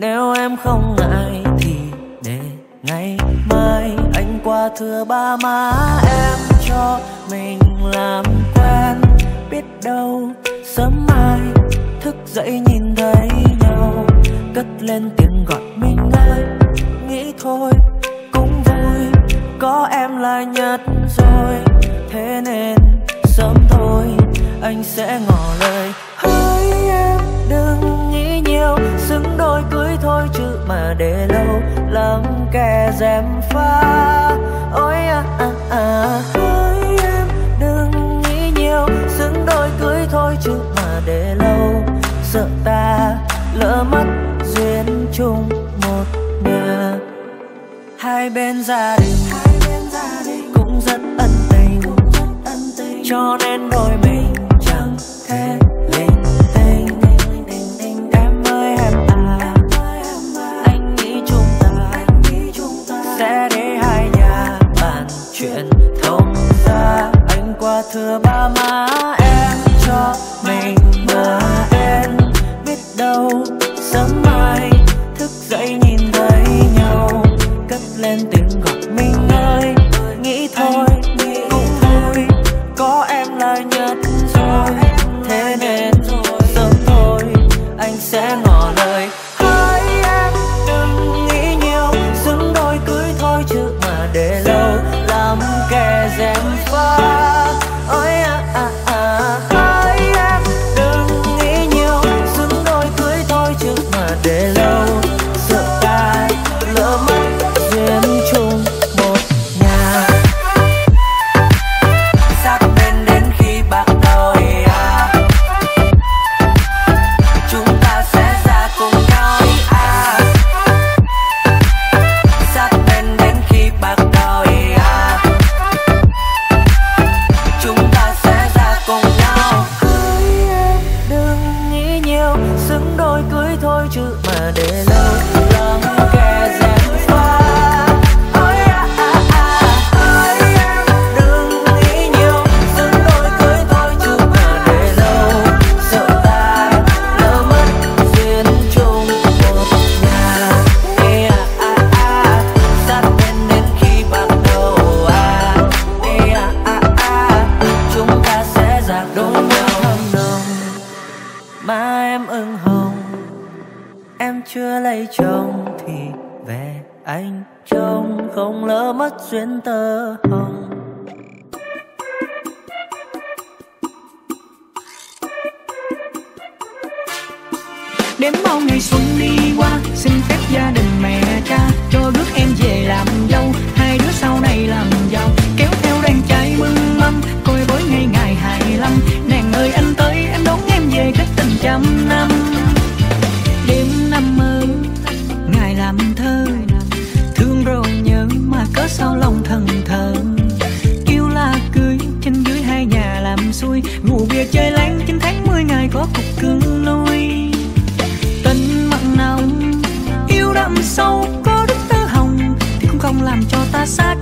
Nếu em không ngại thì để ngày mai. Anh qua thưa ba má em cho mình làm quen. Biết đâu sớm mai thức dậy nhìn thấy nhau. Cất lên tiếng gọi mình ơi. Nghĩ thôi, cũng vui. Có em là nhất rồi. Thế nên sớm thôi, anh sẽ ngỏ lời những xứng đôi cưới thôi chứ mà để lâu lắm kẻ dèm pha. Ôi à à à ôi em đừng nghĩ nhiều, xứng đôi cưới thôi chứ mà để lâu. Sợ ta lỡ mất duyên chung một nhà hai bên gia đình cũng rất ân tình. Cho nên đôi mình chẳng thể Thưa!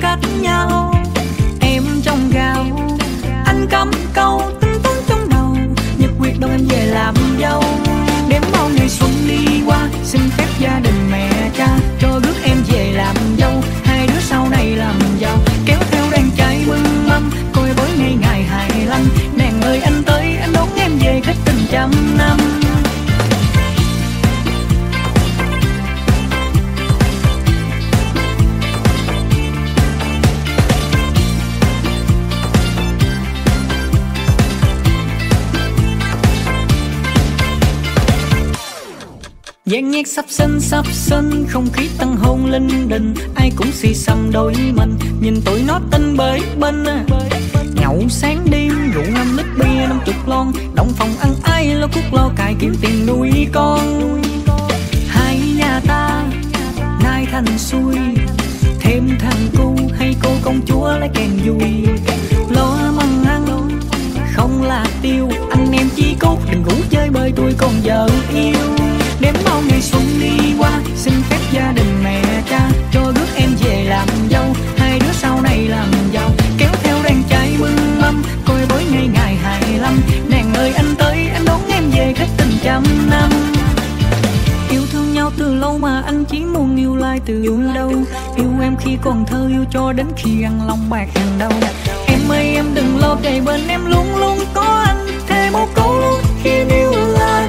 爱着你。Gian nhạc sắp sân, sắp sân, Không khí tăng hôn linh đình Ai cũng xì xăm đôi mình Nhìn tụi nó tinh bới bên. Nhậu sáng đêm rượu năm lít bia năm chục lon. Động phòng ăn ai lo cút lo cài kiếm tiền nuôi con. Hai nhà ta nay thành xuôi. Thêm thằng cu hay cô công chúa lấy kèn vui Lo măng ăn không là tiêu. Anh em chỉ cốt đừng ngủ chơi bơi tôi còn vợ yêu. Ai từ yêu đâu Yêu em khi còn thơ, yêu cho đến khi ăn lòng bạc hàng đầu Em ơi, em đừng lo, kề bên em luôn luôn có anh. Thêm một câu khi yêu là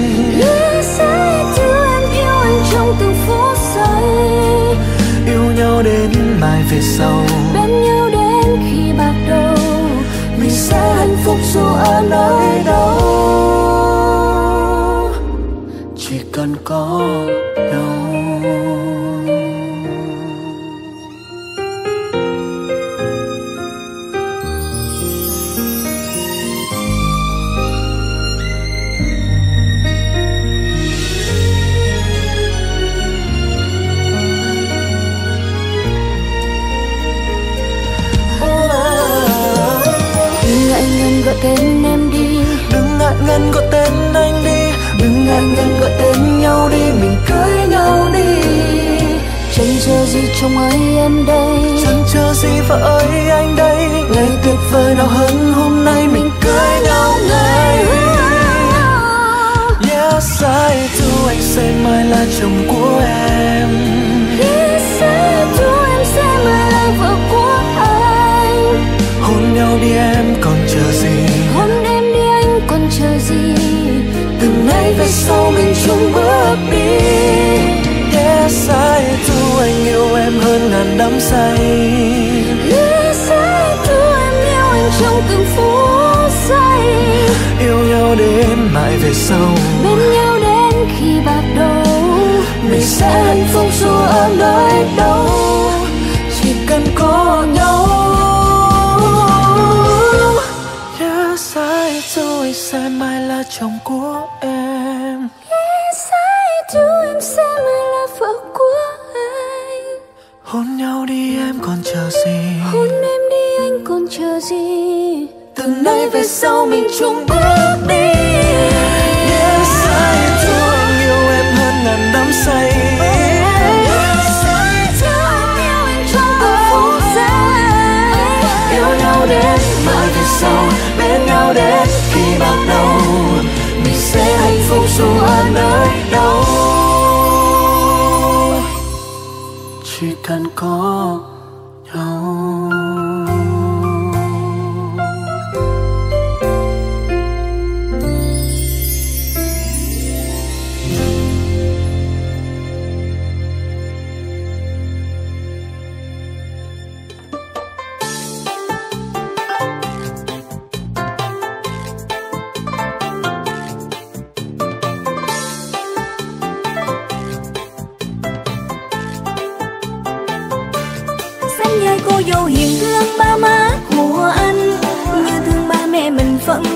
sau. Bên nhau đến khi bạc đầu, mình sẽ hạnh phúc dù ở nơi đâu. Gọi tên em đi. Đừng ngại ngần gọi tên anh đi. Đừng ngại ngần gọi tên nhau đi. Mình cưới nhau đi. Chẳng chờ gì chồng ơi em đây. Chẳng chờ gì vợ ơi anh đây. Ngày tuyệt vời nào hơn hôm nay mình cưới nhau ngay. Yes I do anh sẽ mãi là chồng của em. Yes I do em sẽ mãi là vợ của anh. Hôn nhau đi em còn chờ gì về sau mình chung bước đi. Yes I do anh yêu em hơn ngàn đắm say. Yes I do em yêu anh trong từng phút giây. Yêu nhau đến mãi về sau. Bên nhau đến khi bạc đầu. Mình sẽ hạnh phúc dù ở nơi đâu còn chờ gì? Hôn em đi anh còn chờ gì? Từ nay về sau mình chung bước đi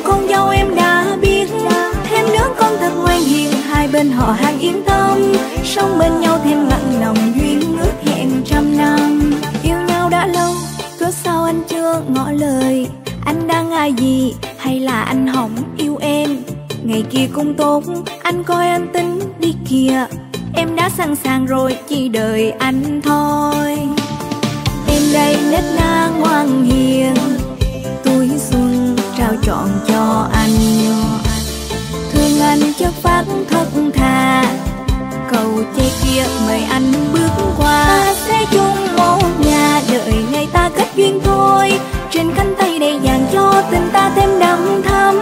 con dâu em đã biết. Thêm nữa con thật ngoan hiền, hai bên họ hàng yên tâm. Sống bên nhau thêm mặn nồng duyên ước hẹn trăm năm. Yêu nhau đã lâu cớ sao anh chưa ngỏ lời? Anh đang ngại gì, hay là anh hỏng yêu em? Ngày kia cũng tốt, anh coi anh tính đi kìa. Em đã sẵn sàng rồi, chỉ đợi anh thôi. Em đây nết na ngoan hiền trao trọn cho anh. Thương anh cho phát thật thà cầu che kia mời anh bước qua. Ta sẽ chung một nhà đợi ngày ta kết duyên thôi. Trên cánh tay đầy vàng cho tình ta thêm đậm thắm.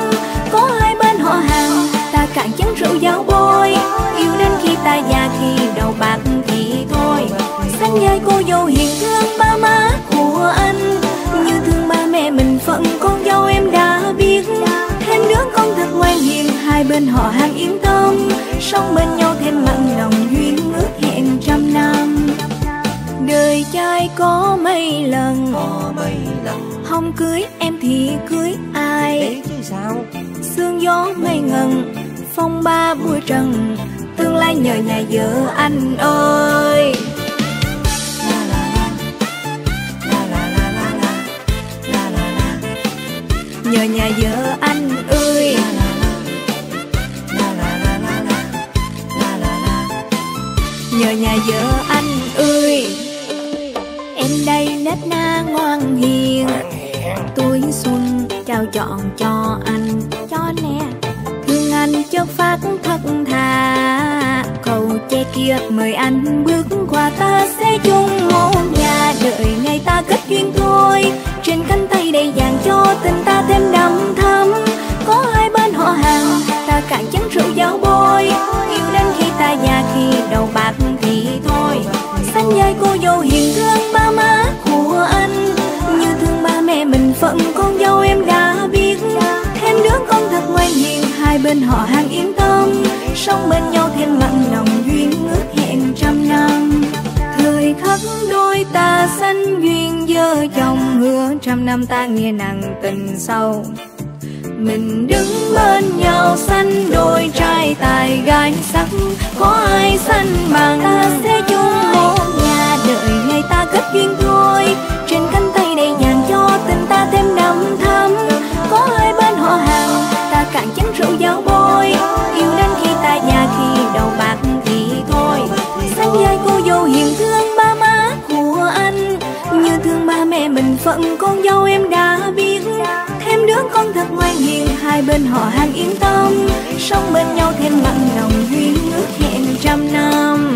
Có hai bên họ hàng, ta cạn chén rượu giáo bôi. Yêu đến khi ta già, khi đầu bạc thì thôi. Xanh vai cô dâu hiền thương ba má của anh. Như thương ba mẹ mình phận duyên hai bên họ hàng yên tâm. Sống bên nhau thêm mặn lòng duyên ước hẹn trăm năm. Đời trai có mấy lần? Không cưới em thì cưới ai? Sương gió mây ngần phong ba bụi trần. Tương lai nhờ nhà vợ anh ơi. Nhờ nhà vợ anh ơi. Nhờ nhà vợ anh ơi. Em đây nết na ngoan hiền. Tuổi xuân trao chọn cho anh. Cho nè, thương anh chất phát thật thà. Cầu che kia mời anh bước qua ta sẽ chung một nhà. Đợi ngày ta kết duyên thôi. Trên cánh tay đầy vàng cho tình ta thêm đậm thắm có hai bên họ hàng. Ta cạn chén rượu giao bôi, yêu đến khi ta già, khi đầu bạc thì thôi. Xanh vai cô dâu hiền thương ba má của anh. Như thương ba mẹ mình phận con dâu em đã biết. Thêm đứa con thật ngoan hiền, hai bên họ hàng yên tâm. Sống bên nhau thêm mặn lòng, duyên ước hẹn trăm năm. Thời khắc đôi ta sanh duyên vợ chồng hứa trăm năm ta nghe nặng tình sâu mình đứng bên nhau xanh đôi trai tài gái sắc. Có ai xanh bằng ta sẽ chung một nhà đợi ngày ta kết duyên thôi. Trên cánh tay đầy vàng cho tình ta thêm đậm thắm. Có hai bên họ hàng? Ta cạn chén rượu giao bôi. Yêu đến khi ta già khi đầu bạc thì thôi. Xanh vai cô dâu hiền thương ba má của anh. Như thương ba mẹ mình phận con dâu em đã biết con thật ngoan hiền hai bên họ hàng yên tâm. Sống bên nhau thêm mặn nồng duyên ước hẹn trăm năm.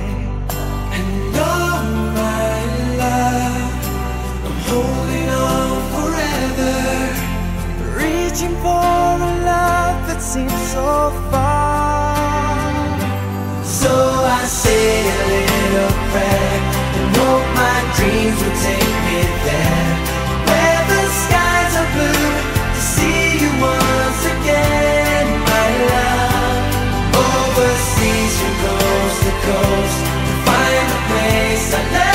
Holding on forever, reaching for a love that seems so far. So I say a little prayer and hope my dreams will take me there, where the skies are blue to see you once again, my love. Overseas coast to coast to find the place I love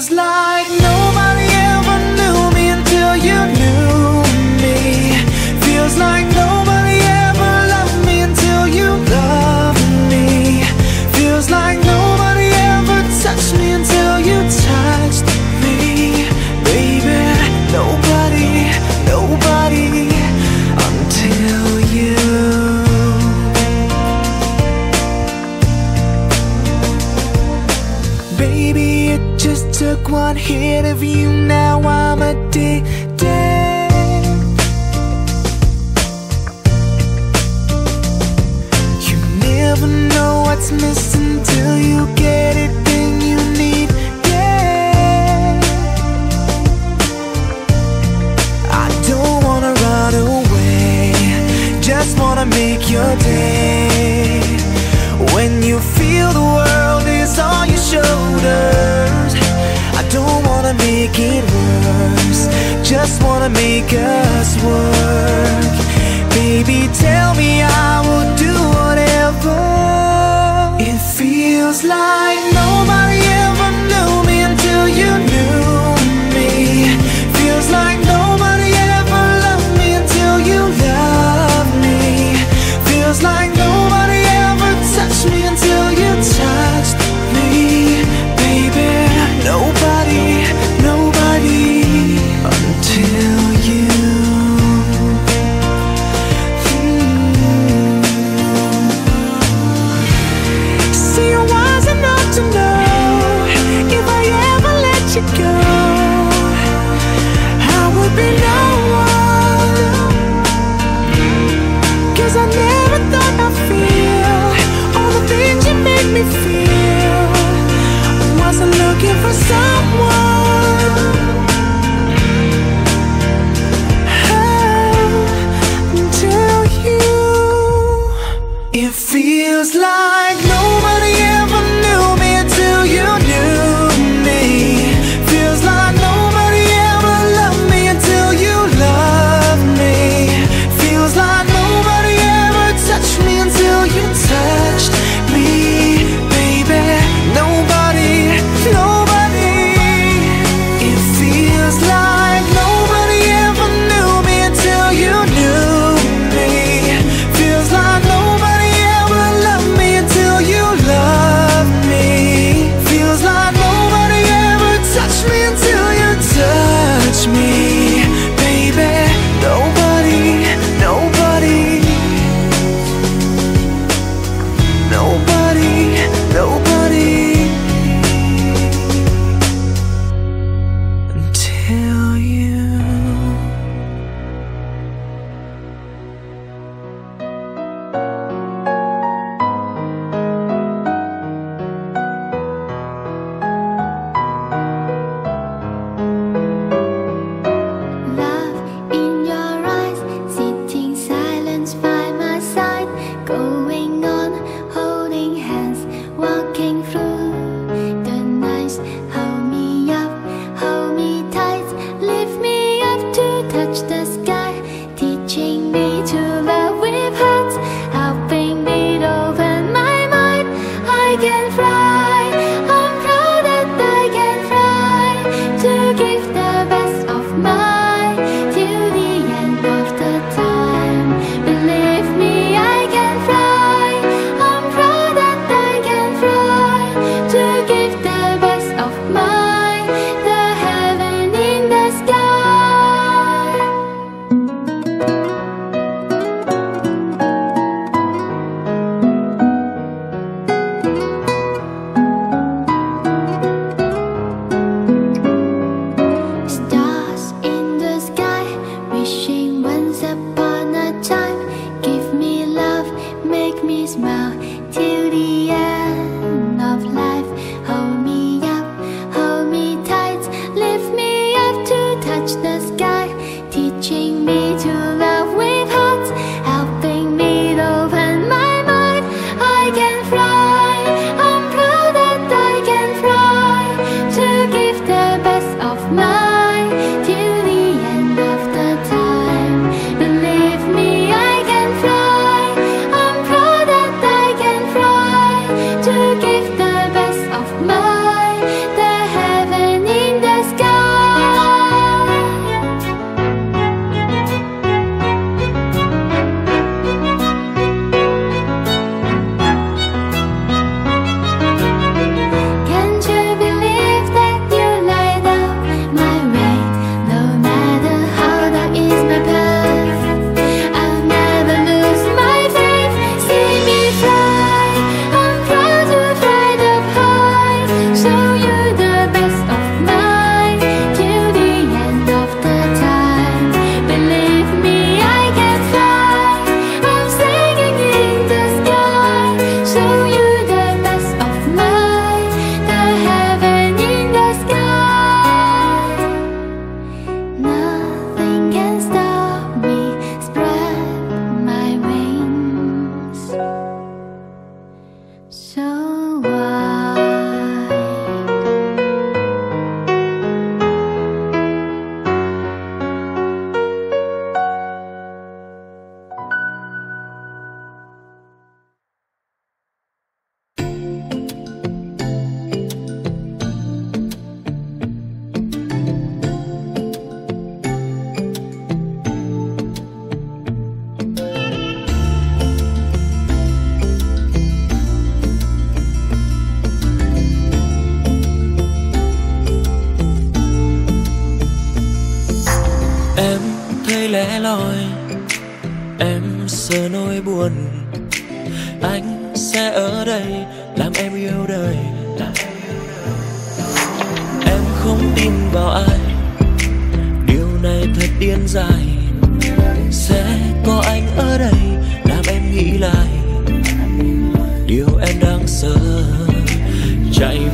Was like nobody ever knew me until you knew one hit of you, now I'm addicted. just wanna make us work. Baby, tell me I will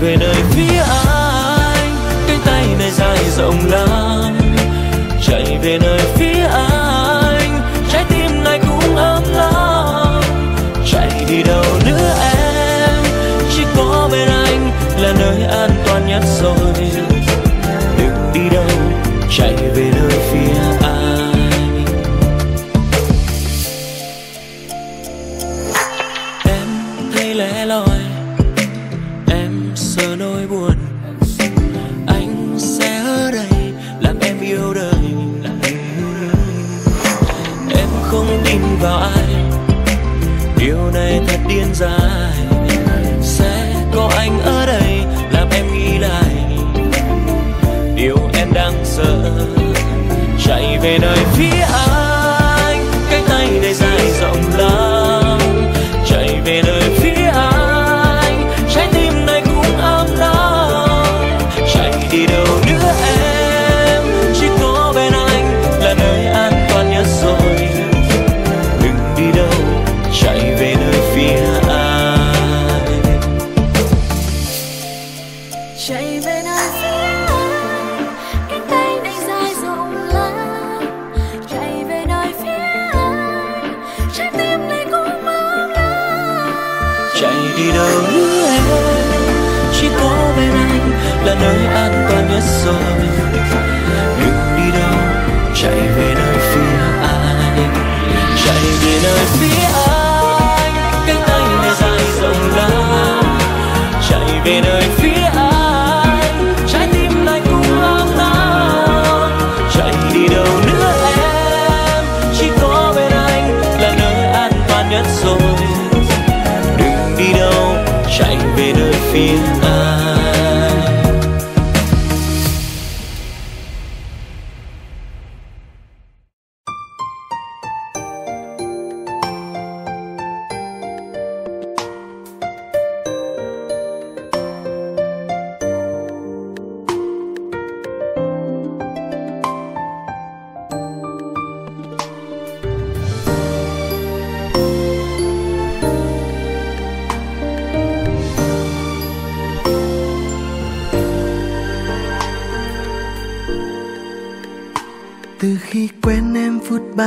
về nơi phía anh. Cánh tay này dài rộng lắm. Chạy về nơi phía anh. Trái tim này cũng ấm lắm. Chạy đi đâu nữa em? Chỉ có bên anh là nơi an toàn nhất rồi.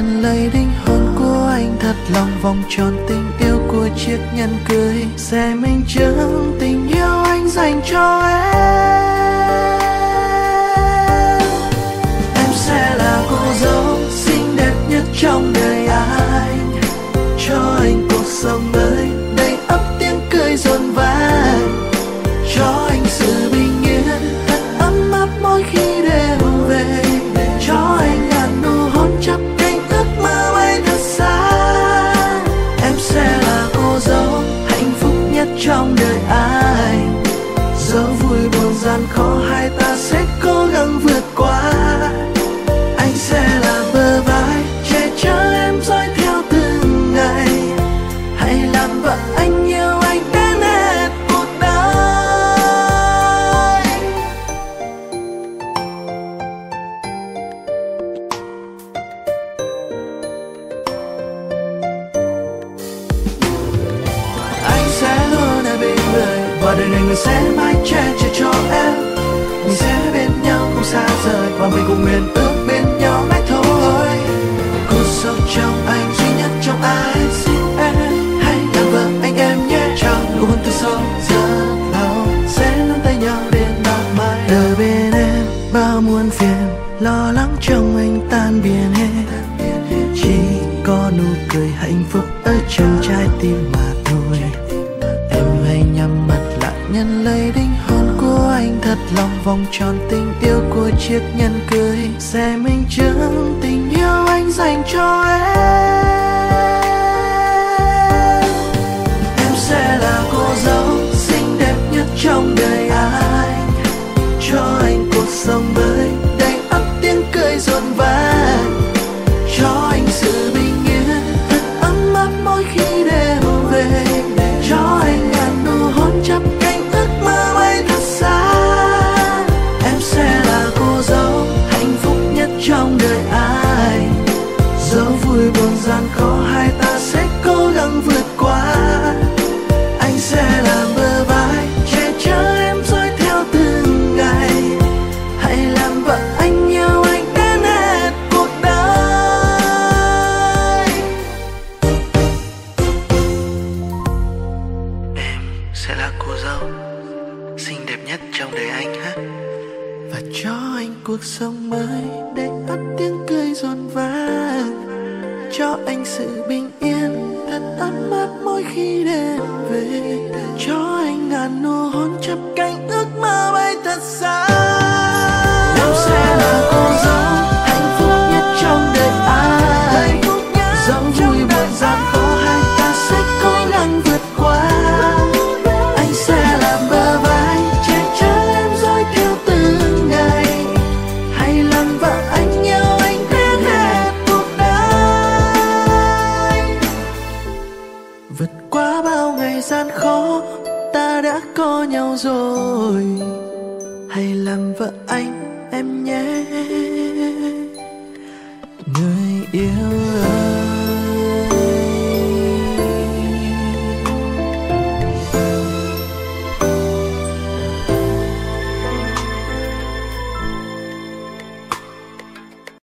lại nhận lấy linh hôn của anh thật lòng vòng tròn tình yêu của chiếc nhẫn cưới. Sẽ minh chứng tình yêu anh dành cho em. Em sẽ là cô dâu xinh đẹp nhất trong đời anh. Bao muôn phiền, lo lắng trong anh tan biến hết. Chỉ có nụ cười hạnh phúc ở trong trái tim mà thôi. Em hãy nhắm mắt lại, nhận lấy đinh hôn của anh thật lòng. Vòng tròn tình yêu của chiếc nhẫn cưới, sẽ minh chứng tình yêu anh dành cho em. Em sẽ là cô dâu xinh đẹp nhất trong đời anh dòng bơi đầy ắp tiếng cười rộn vang. Sẽ là cô dâu xinh đẹp nhất trong đời anh ha. Và cho anh cuộc sống mới để ắt tiếng cười rộn vang. Cho anh sự bình yên thật ấm áp mỗi khi đêm về. Cho anh ngàn nụ hôn chắp cánh ước mơ bay thật xa.